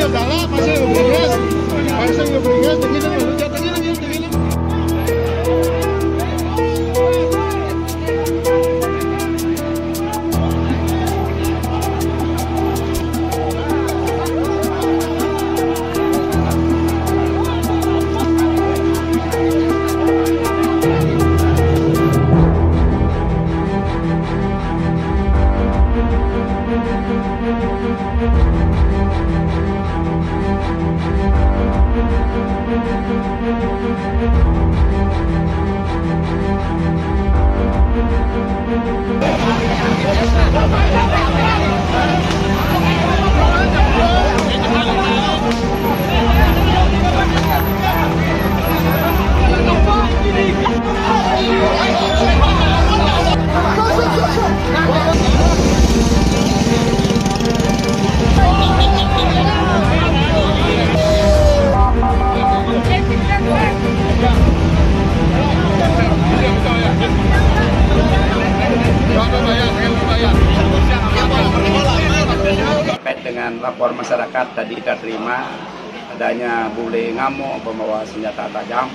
Oye, ojalá, pasen el Fringas, pasen el Fringas, dengan lapor masyarakat tadi kita terima. Adanya bule ngamuk membawa senjata tajam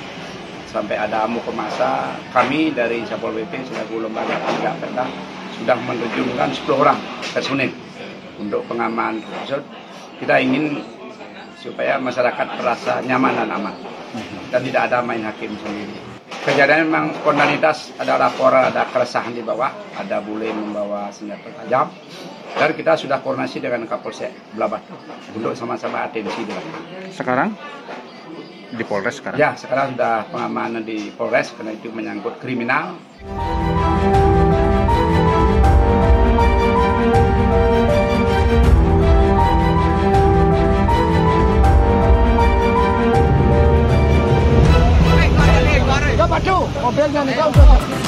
sampai ada amuk ke masa kami dari Sapol PP selaku lembaga penegak perda sudah menerjunkan 10 orang personil untuk pengaman tersebut. Kita ingin supaya masyarakat merasa nyaman dan aman dan tidak ada main hakim sendiri kejadian memang spontanitas ada laporan ada keresahan di bawah ada bule membawa senjata tajam dan kita sudah koordinasi dengan Kapolsek Belabatu untuk sama-sama atensi dengan Sekarang di Polres sekarang. Ya, sekarang sudah pengamanan di Polres karena itu menyangkut kriminal. Patu, mobil jangan kau.